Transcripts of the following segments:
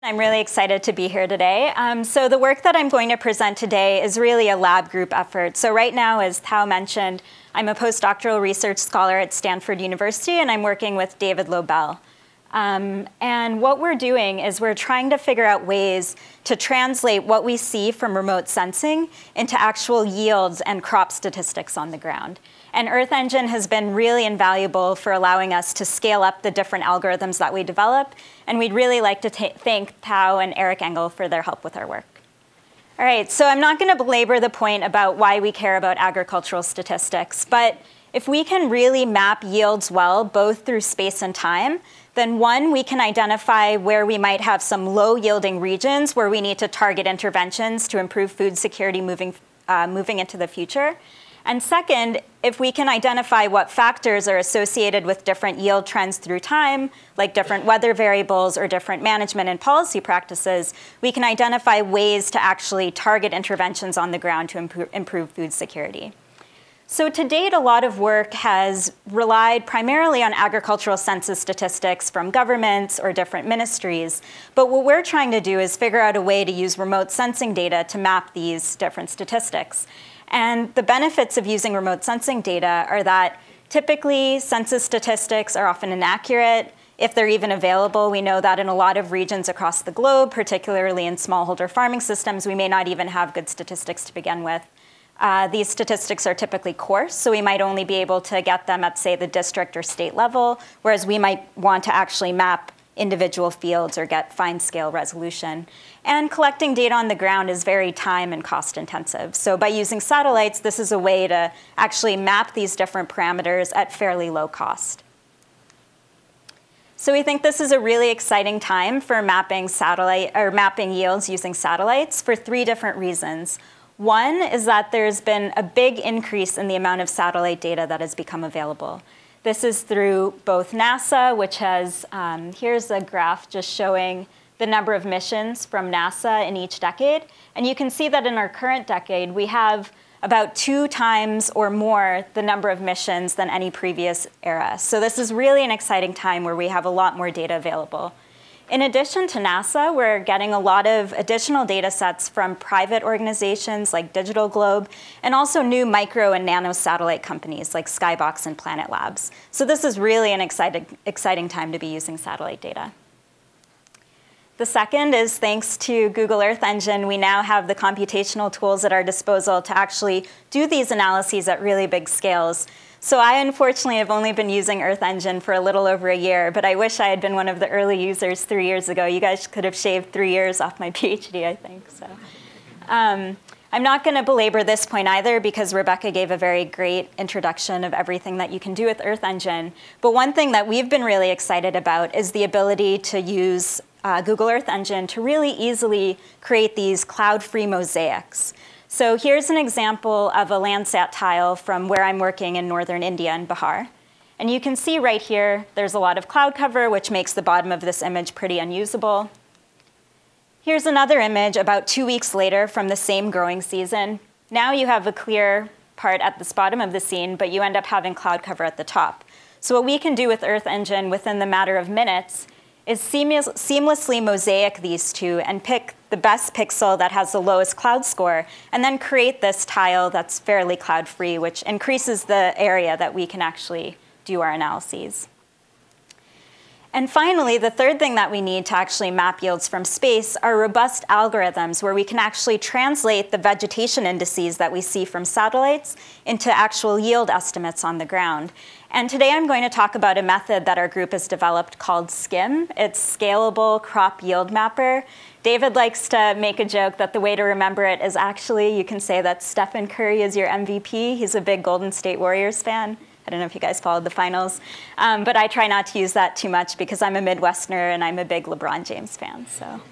I'm really excited to be here today. Um, so the work that I'm going to present today is really a lab group effort. So right now, as Thao mentioned, I'm a postdoctoral research scholar at Stanford University, and I'm working with David Lobell. Um, and what we're doing is we're trying to figure out ways to translate what we see from remote sensing into actual yields and crop statistics on the ground. And Earth Engine has been really invaluable for allowing us to scale up the different algorithms that we develop. And we'd really like to thank Thao and Eric Engel for their help with our work. All right, so I'm not going to belabor the point about why we care about agricultural statistics, but if we can really map yields well, both through space and time, then one, we can identify where we might have some low yielding regions where we need to target interventions to improve food security moving, uh, moving into the future. And second, if we can identify what factors are associated with different yield trends through time, like different weather variables or different management and policy practices, we can identify ways to actually target interventions on the ground to improve, food security. So to date, a lot of work has relied primarily on agricultural census statistics from governments or different ministries. But what we're trying to do is figure out a way to use remote sensing data to map these different statistics. And the benefits of using remote sensing data are that typically census statistics are often inaccurate. If they're even available, we know that in a lot of regions across the globe, particularly in smallholder farming systems, we may not even have good statistics to begin with. Uh, these statistics are typically coarse, so we might only be able to get them at, say, the district or state level, whereas we might want to actually map individual fields or get fine scale resolution. And collecting data on the ground is very time and cost intensive. So by using satellites, this is a way to actually map these different parameters at fairly low cost. So we think this is a really exciting time for mapping satellite or mapping yields using satellites for three different reasons. One is that there's been a big increase in the amount of satellite data that has become available. This is through both NASA, which has, um, here's a graph just showing the number of missions from NASA in each decade. And you can see that in our current decade, we have about two times or more the number of missions than any previous era. So this is really an exciting time where we have a lot more data available. In addition to NASA, we're getting a lot of additional data sets from private organizations like Digital Globe and also new micro and nano satellite companies like Skybox and Planet Labs. So this is really an exciting, exciting time to be using satellite data. The second is thanks to Google Earth Engine, we now have the computational tools at our disposal to actually do these analyses at really big scales. So I unfortunately have only been using Earth Engine for a little over a year, but I wish I had been one of the early users three years ago. You guys could have shaved three years off my PhD, I think. So. Um, I'm not going to belabor this point either because Rebecca gave a very great introduction of everything that you can do with Earth Engine. But one thing that we've been really excited about is the ability to use uh, Google Earth Engine to really easily create these cloud-free mosaics. So here's an example of a Landsat tile from where I'm working in northern India in Bihar. And you can see right here, there's a lot of cloud cover, which makes the bottom of this image pretty unusable. Here's another image about two weeks later from the same growing season. Now you have a clear part at the bottom of the scene, but you end up having cloud cover at the top. So what we can do with Earth Engine within the matter of minutes is seamless, seamlessly mosaic these two and pick the best pixel that has the lowest cloud score, and then create this tile that's fairly cloud-free, which increases the area that we can actually do our analyses. And finally, the third thing that we need to actually map yields from space are robust algorithms where we can actually translate the vegetation indices that we see from satellites into actual yield estimates on the ground. And today I'm going to talk about a method that our group has developed called SCYM. It's Scalable Crop Yield Mapper. David likes to make a joke that the way to remember it is actually, you can say that Stephen Curry is your MVP. He's a big Golden State Warriors fan. I don't know if you guys followed the finals. Um, but I try not to use that too much because I'm a Midwesterner and I'm a big LeBron James fan. So.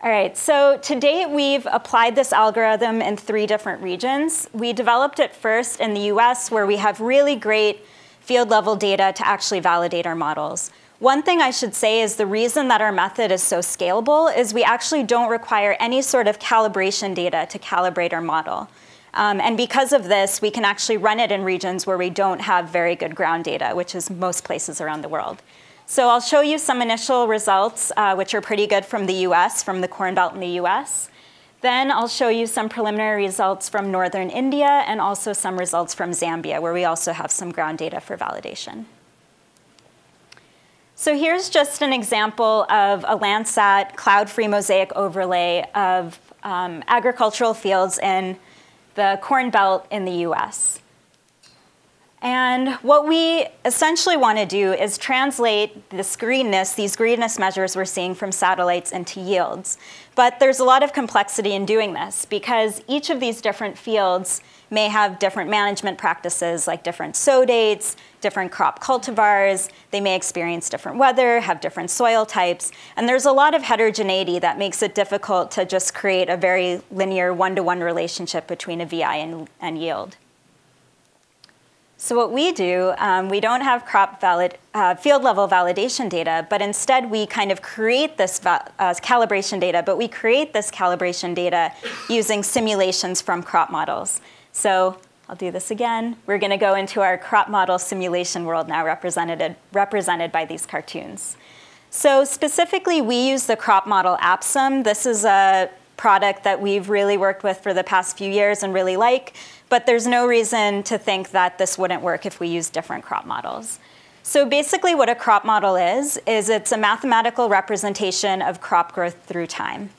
All right, so to date, we've applied this algorithm in three different regions. We developed it first in the US, where we have really great field level data to actually validate our models. One thing I should say is the reason that our method is so scalable is we actually don't require any sort of calibration data to calibrate our model. Um, and because of this, we can actually run it in regions where we don't have very good ground data, which is most places around the world. So I'll show you some initial results, uh, which are pretty good from the US, from the Corn Belt in the US. Then I'll show you some preliminary results from northern India and also some results from Zambia, where we also have some ground data for validation. So here's just an example of a Landsat cloud-free mosaic overlay of um, agricultural fields in the Corn Belt in the US. And what we essentially want to do is translate this greenness, these greenness measures we're seeing from satellites into yields. But there's a lot of complexity in doing this because each of these different fields may have different management practices like different sow dates, different crop cultivars, they may experience different weather, have different soil types, and there's a lot of heterogeneity that makes it difficult to just create a very linear one-to-one -one relationship between a VI and, and yield. So what we do, um, we don't have crop valid, uh, field level validation data, but instead we kind of create this uh, calibration data, but we create this calibration data using simulations from crop models. So I'll do this again. We're going to go into our crop model simulation world now represented, represented by these cartoons. So specifically, we use the crop model APSIM. This is a product that we've really worked with for the past few years and really like. But there's no reason to think that this wouldn't work if we use different crop models. So basically what a crop model is, is it's a mathematical representation of crop growth through time.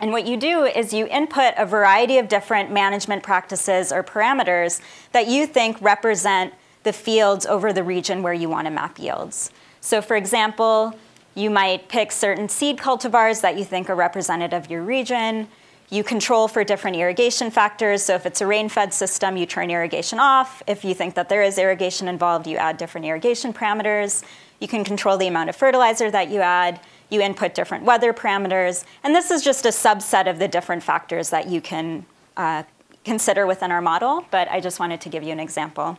And what you do is you input a variety of different management practices or parameters that you think represent the fields over the region where you want to map yields. So for example, you might pick certain seed cultivars that you think are representative of your region. You control for different irrigation factors. So if it's a rain-fed system, you turn irrigation off. If you think that there is irrigation involved, you add different irrigation parameters. You can control the amount of fertilizer that you add. You input different weather parameters. And this is just a subset of the different factors that you can uh, consider within our model, but I just wanted to give you an example.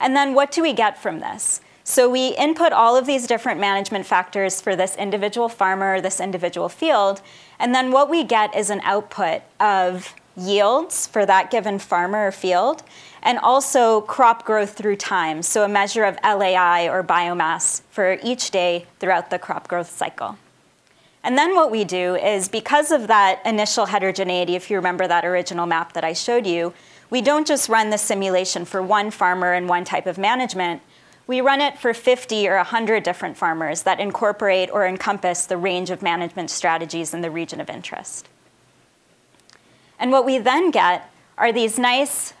And then what do we get from this? So we input all of these different management factors for this individual farmer, this individual field, and then what we get is an output of yields for that given farmer or field, and also crop growth through time, so a measure of LAI or biomass for each day throughout the crop growth cycle. And then what we do is because of that initial heterogeneity, if you remember that original map that I showed you, we don't just run the simulation for one farmer and one type of management, we run it for 50 or 100 different farmers that incorporate or encompass the range of management strategies in the region of interest. And what we then get are these nice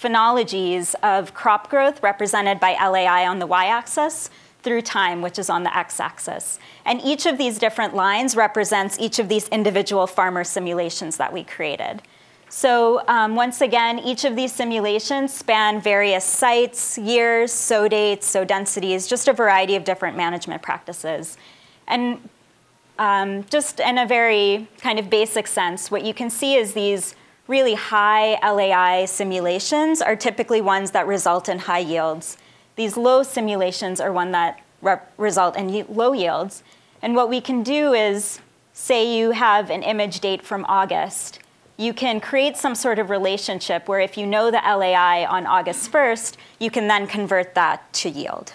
phenologies of crop growth represented by LAI on the y-axis through time, which is on the x-axis. And each of these different lines represents each of these individual farmer simulations that we created. So um, once again, each of these simulations span various sites, years, sow dates, sow densities, just a variety of different management practices. And um, just in a very kind of basic sense, what you can see is these really high LAI simulations are typically ones that result in high yields. These low simulations are one that result in low yields. And what we can do is, say you have an image date from August, you can create some sort of relationship where if you know the LAI on August 1st, you can then convert that to yield.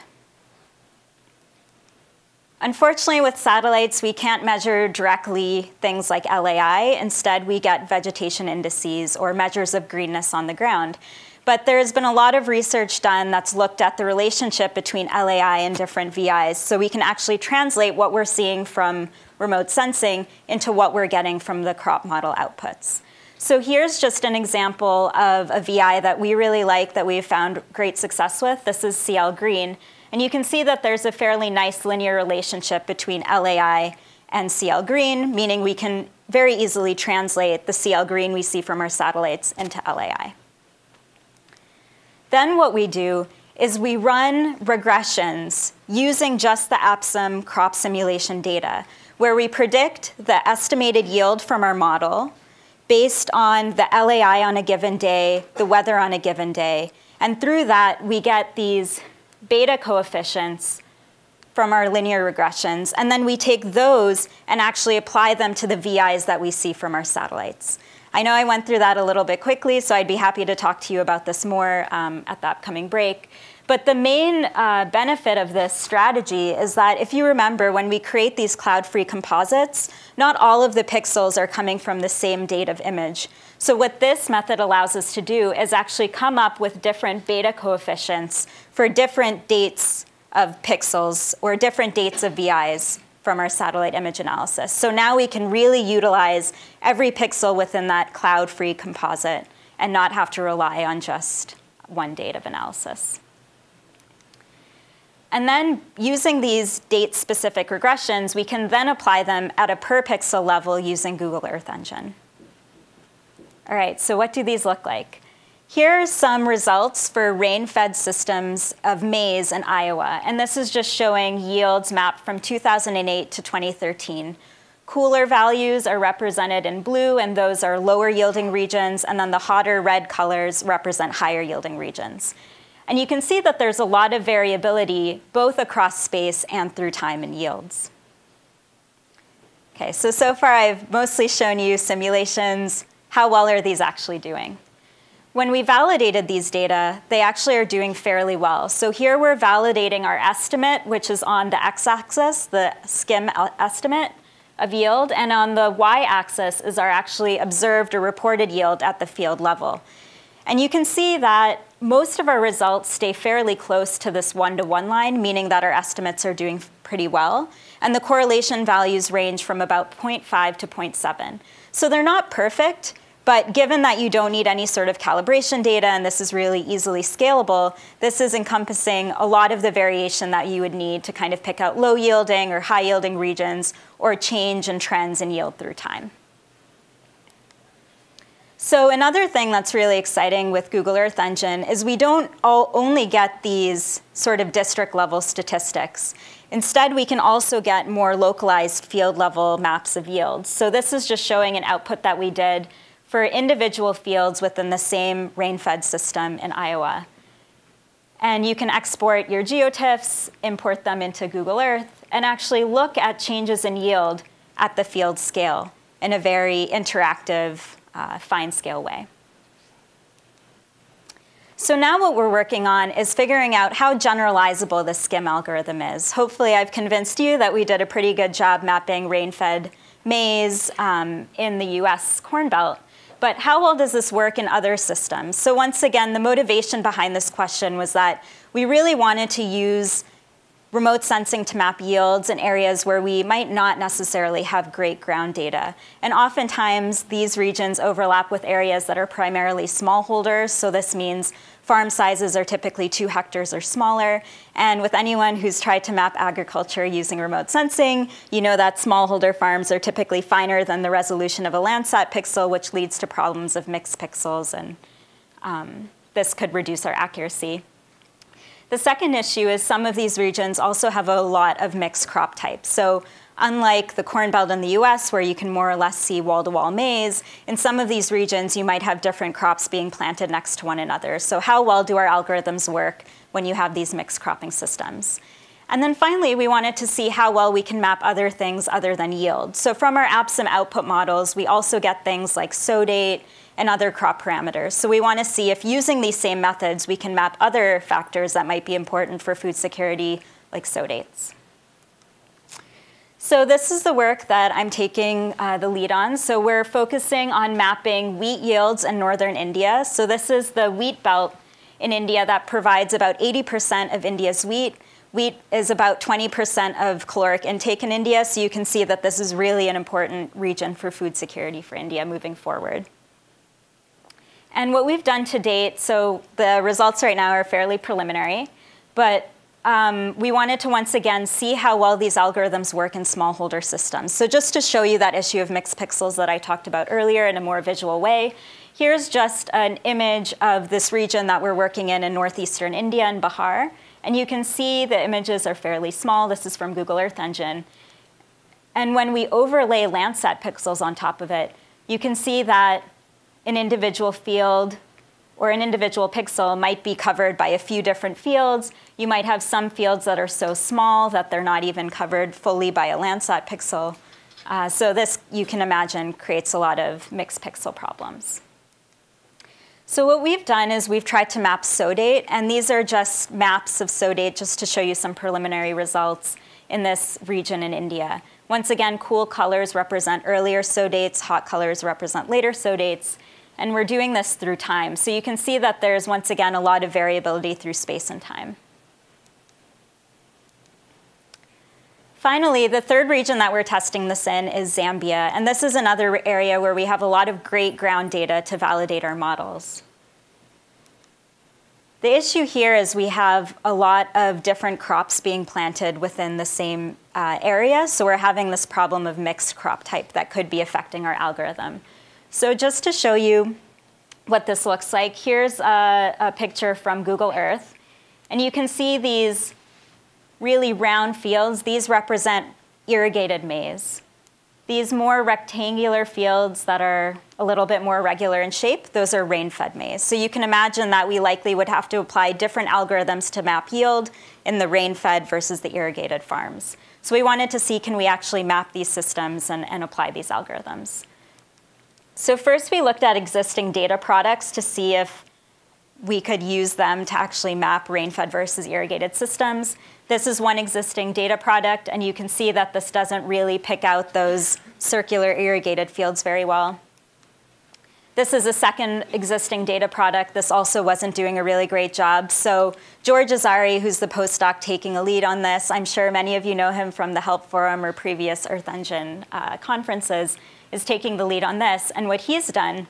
Unfortunately, with satellites, we can't measure directly things like LAI. Instead, we get vegetation indices or measures of greenness on the ground. But there's been a lot of research done that's looked at the relationship between LAI and different VIs, so we can actually translate what we're seeing from remote sensing into what we're getting from the crop model outputs. So here's just an example of a VI that we really like that we've found great success with. This is CL Green. And you can see that there's a fairly nice linear relationship between LAI and CL Green, meaning we can very easily translate the CL Green we see from our satellites into LAI. Then what we do is we run regressions using just the APSIM crop simulation data, where we predict the estimated yield from our model, based on the LAI on a given day, the weather on a given day. And through that, we get these beta coefficients from our linear regressions. And then we take those and actually apply them to the VIs that we see from our satellites. I know I went through that a little bit quickly, so I'd be happy to talk to you about this more um, at the upcoming break. But the main uh, benefit of this strategy is that if you remember, when we create these cloud-free composites, not all of the pixels are coming from the same date of image. So what this method allows us to do is actually come up with different beta coefficients for different dates of pixels or different dates of VIs from our satellite image analysis. So now we can really utilize every pixel within that cloud-free composite and not have to rely on just one date of analysis. And then using these date-specific regressions, we can then apply them at a per pixel level using Google Earth Engine. All right, so what do these look like? Here are some results for rain-fed systems of maize in Iowa, and this is just showing yields mapped from 2008 to 2013. Cooler values are represented in blue, and those are lower yielding regions, and then the hotter red colors represent higher yielding regions. And you can see that there's a lot of variability both across space and through time and yields. Okay, so so far I've mostly shown you simulations. How well are these actually doing? When we validated these data, they actually are doing fairly well. So here we're validating our estimate, which is on the x-axis, the SCYM estimate of yield, and on the y-axis is our actually observed or reported yield at the field level. And you can see that most of our results stay fairly close to this one-to-one -one line, meaning that our estimates are doing pretty well. And the correlation values range from about 0.5 to 0.7. So they're not perfect, but given that you don't need any sort of calibration data and this is really easily scalable, this is encompassing a lot of the variation that you would need to kind of pick out low yielding or high yielding regions or change in trends in yield through time. So another thing that's really exciting with Google Earth Engine is we don't all only get these sort of district level statistics. Instead, we can also get more localized field level maps of yields. So this is just showing an output that we did for individual fields within the same rain-fed system in Iowa. And you can export your geotiffs, import them into Google Earth, and actually look at changes in yield at the field scale in a very interactive uh, fine scale way. So now what we're working on is figuring out how generalizable the SCYM algorithm is. Hopefully I've convinced you that we did a pretty good job mapping rain-fed maize um, in the US Corn Belt. But how well does this work in other systems? So once again, the motivation behind this question was that we really wanted to use remote sensing to map yields in areas where we might not necessarily have great ground data. And oftentimes, these regions overlap with areas that are primarily smallholders, so this means farm sizes are typically two hectares or smaller. And with anyone who's tried to map agriculture using remote sensing, you know that smallholder farms are typically finer than the resolution of a Landsat pixel, which leads to problems of mixed pixels, and um, this could reduce our accuracy. The second issue is some of these regions also have a lot of mixed crop types. So unlike the Corn Belt in the US, where you can more or less see wall-to-wall maize, in some of these regions you might have different crops being planted next to one another. So how well do our algorithms work when you have these mixed cropping systems? And then finally, we wanted to see how well we can map other things other than yield. So from our APSIM output models, we also get things like sow date, and other crop parameters. So we want to see if using these same methods, we can map other factors that might be important for food security, like sow dates. So this is the work that I'm taking uh, the lead on. So we're focusing on mapping wheat yields in northern India. So this is the wheat belt in India that provides about 80% of India's wheat. Wheat is about 20% of caloric intake in India, so you can see that this is really an important region for food security for India moving forward. And what we've done to date, so the results right now are fairly preliminary, but um, we wanted to once again see how well these algorithms work in smallholder systems. So just to show you that issue of mixed pixels that I talked about earlier in a more visual way, here's just an image of this region that we're working in in northeastern India and Bihar. And you can see the images are fairly small. This is from Google Earth Engine. And when we overlay Landsat pixels on top of it, you can see that an individual field or an individual pixel might be covered by a few different fields. You might have some fields that are so small that they're not even covered fully by a Landsat pixel. Uh, so this, you can imagine, creates a lot of mixed pixel problems. So what we've done is we've tried to map sow date, and these are just maps of sow date just to show you some preliminary results in this region in India. Once again, cool colors represent earlier sow dates, hot colors represent later sow dates, and we're doing this through time. So you can see that there's, once again, a lot of variability through space and time. Finally, the third region that we're testing this in is Zambia, and this is another area where we have a lot of great ground data to validate our models. The issue here is we have a lot of different crops being planted within the same uh, area, so we're having this problem of mixed crop type that could be affecting our algorithm. So just to show you what this looks like, here's a, a picture from Google Earth, and you can see these really round fields, these represent irrigated maize. These more rectangular fields that are a little bit more regular in shape, those are rain-fed maize. So you can imagine that we likely would have to apply different algorithms to map yield in the rain-fed versus the irrigated farms. So we wanted to see can we actually map these systems and, and apply these algorithms. So first we looked at existing data products to see if we could use them to actually map rain-fed versus irrigated systems. This is one existing data product, and you can see that this doesn't really pick out those circular irrigated fields very well. This is a second existing data product. This also wasn't doing a really great job. So George Azzari, who's the postdoc taking a lead on this, I'm sure many of you know him from the Help Forum or previous Earth Engine uh, conferences, is taking the lead on this. And what he's done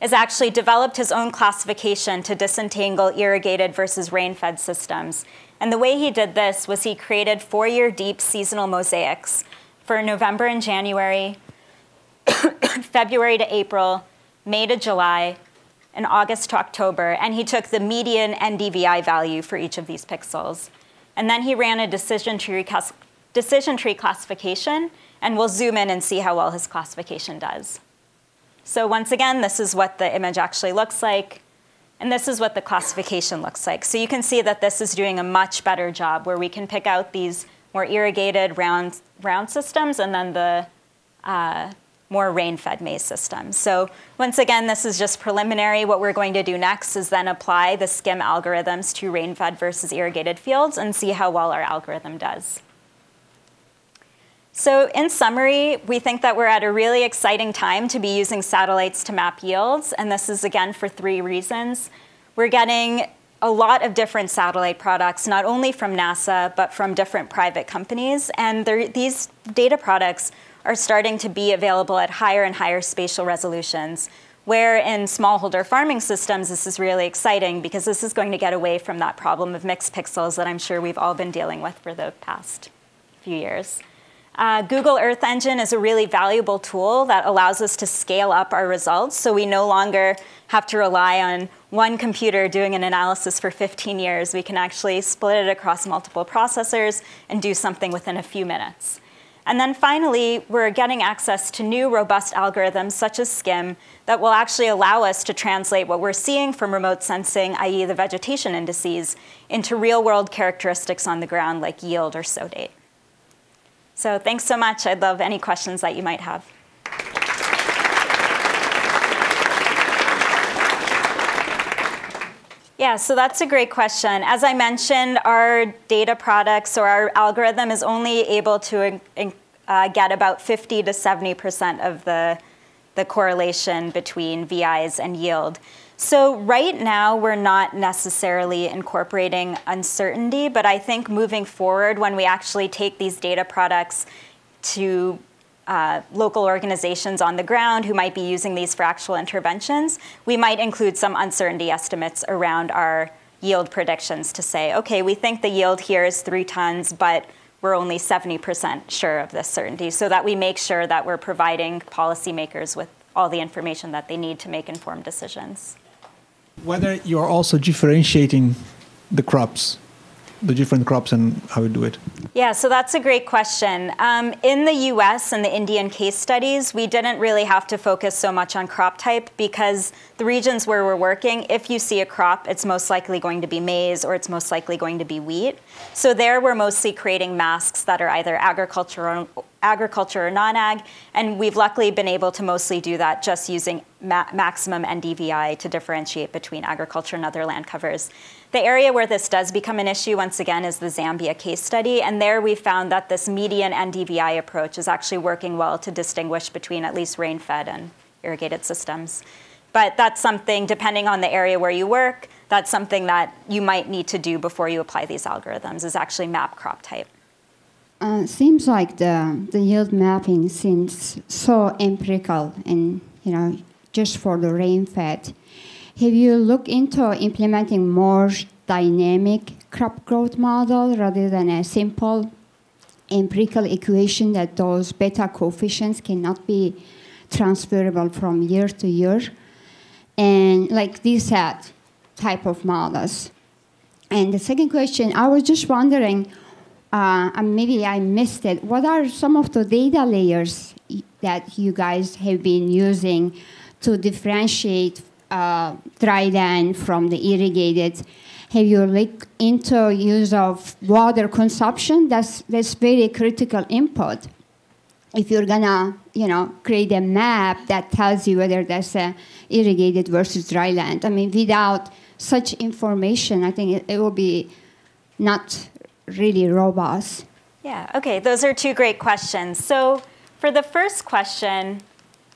is actually developed his own classification to disentangle irrigated versus rain-fed systems. And the way he did this was he created four-year deep seasonal mosaics for November and January, February to April, May to July, and August to October, and he took the median NDVI value for each of these pixels. And then he ran a decision tree, decision tree classification, and we'll zoom in and see how well his classification does. So once again, this is what the image actually looks like. And this is what the classification looks like. So you can see that this is doing a much better job where we can pick out these more irrigated round, round systems and then the uh, more rain-fed maize systems. So once again, this is just preliminary. What we're going to do next is then apply the SCYM algorithms to rain-fed versus irrigated fields and see how well our algorithm does. So in summary, we think that we're at a really exciting time to be using satellites to map yields, and this is again for three reasons. We're getting a lot of different satellite products, not only from NASA, but from different private companies, and these data products are starting to be available at higher and higher spatial resolutions, where in smallholder farming systems, this is really exciting because this is going to get away from that problem of mixed pixels that I'm sure we've all been dealing with for the past few years. Uh, Google Earth Engine is a really valuable tool that allows us to scale up our results so we no longer have to rely on one computer doing an analysis for 15 years. We can actually split it across multiple processors and do something within a few minutes. And then finally, we're getting access to new robust algorithms such as SCYM that will actually allow us to translate what we're seeing from remote sensing, i.e. the vegetation indices, into real world characteristics on the ground like yield or sow date. So thanks so much. I'd love any questions that you might have. Yeah, so that's a great question. As I mentioned, our data products or our algorithm is only able to uh, get about 50 to 70% of the, the correlation between VIs and yield. So right now, we're not necessarily incorporating uncertainty, but I think moving forward, when we actually take these data products to uh, local organizations on the ground who might be using these for actual interventions, we might include some uncertainty estimates around our yield predictions to say, okay, we think the yield here is three tons, but we're only 70% sure of this certainty, so that we make sure that we're providing policymakers with all the information that they need to make informed decisions whether you're also differentiating the crops, the different crops and how you do it. Yeah, so that's a great question. Um, in the US and the Indian case studies, we didn't really have to focus so much on crop type because the regions where we're working, if you see a crop, it's most likely going to be maize or it's most likely going to be wheat. So there we're mostly creating masks that are either agricultural, agriculture or non-ag, and we've luckily been able to mostly do that just using ma maximum NDVI to differentiate between agriculture and other land covers. The area where this does become an issue, once again, is the Zambia case study, and there we found that this median NDVI approach is actually working well to distinguish between at least rain-fed and irrigated systems. But that's something, depending on the area where you work, that's something that you might need to do before you apply these algorithms, is actually map crop type. Uh, seems like the, the yield mapping seems so empirical and, you know, just for the rain-fed. Have you looked into implementing more dynamic crop growth model rather than a simple empirical equation that those beta coefficients cannot be transferable from year to year? And like these set type of models. And the second question, I was just wondering, uh, and maybe I missed it, what are some of the data layers that you guys have been using to differentiate uh, dry land from the irrigated. Have you looked into use of water consumption? That's that's very critical input. If you're gonna, you know, create a map that tells you whether that's a irrigated versus dry land. I mean, without such information, I think it, it will be not really robust. Yeah. Okay. Those are two great questions. So for the first question.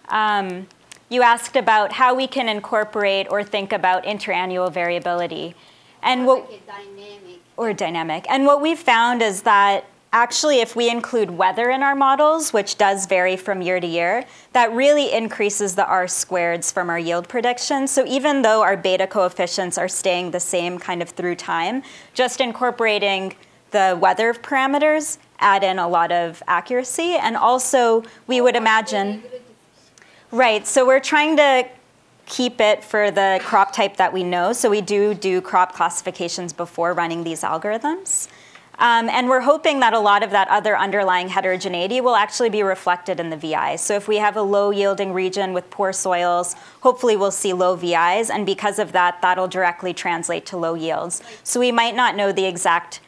Um, you asked about how we can incorporate or think about interannual variability. And or what, like dynamic. Or dynamic. And what we've found is that actually if we include weather in our models, which does vary from year to year, that really increases the R squareds from our yield predictions. So even though our beta coefficients are staying the same kind of through time, just incorporating the weather parameters add in a lot of accuracy. And also we would imagine Right, so we're trying to keep it for the crop type that we know. So we do do crop classifications before running these algorithms. Um, and we're hoping that a lot of that other underlying heterogeneity will actually be reflected in the VI. So if we have a low yielding region with poor soils, hopefully we'll see low VIs. And because of that, that'll directly translate to low yields. So we might not know the exact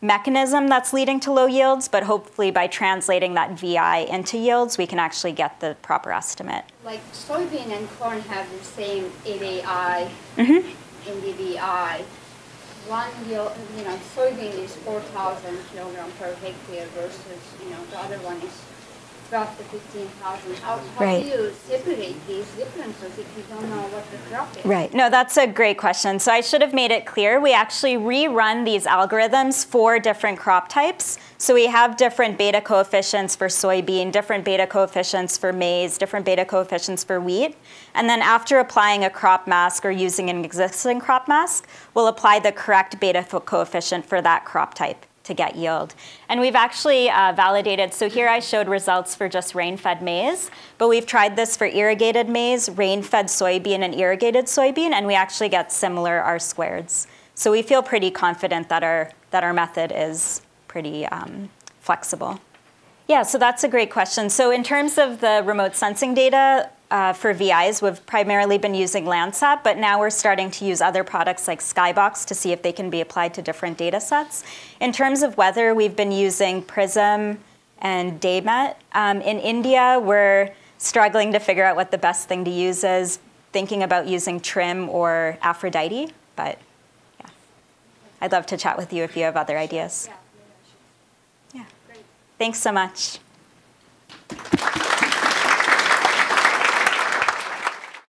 mechanism that's leading to low yields, but hopefully by translating that VI into yields, we can actually get the proper estimate. Like soybean and corn have the same AVI mm-hmm. and VI. One yield, you know, soybean is 4,000 kilogram per hectare versus, you know, the other one is 12 to 15,000. How, how right. do you separate these differences if you don't know what the crop is? Right. No, that's a great question. So I should have made it clear. We actually rerun these algorithms for different crop types. So we have different beta coefficients for soybean, different beta coefficients for maize, different beta coefficients for wheat. And then after applying a crop mask or using an existing crop mask, we'll apply the correct beta coefficient for that crop type to get yield. And we've actually uh, validated, so here I showed results for just rain-fed maize, but we've tried this for irrigated maize, rain-fed soybean, and irrigated soybean, and we actually get similar R-squareds. So we feel pretty confident that our, that our method is pretty um, flexible. Yeah, so that's a great question. So in terms of the remote sensing data, uh, for VIs, we've primarily been using Landsat, but now we're starting to use other products like Skybox to see if they can be applied to different data sets. In terms of weather, we've been using Prism and Daymet. Um, in India, we're struggling to figure out what the best thing to use is, thinking about using TRMM or Aphrodite, but yeah. I'd love to chat with you if you have other ideas. Yeah. Thanks so much.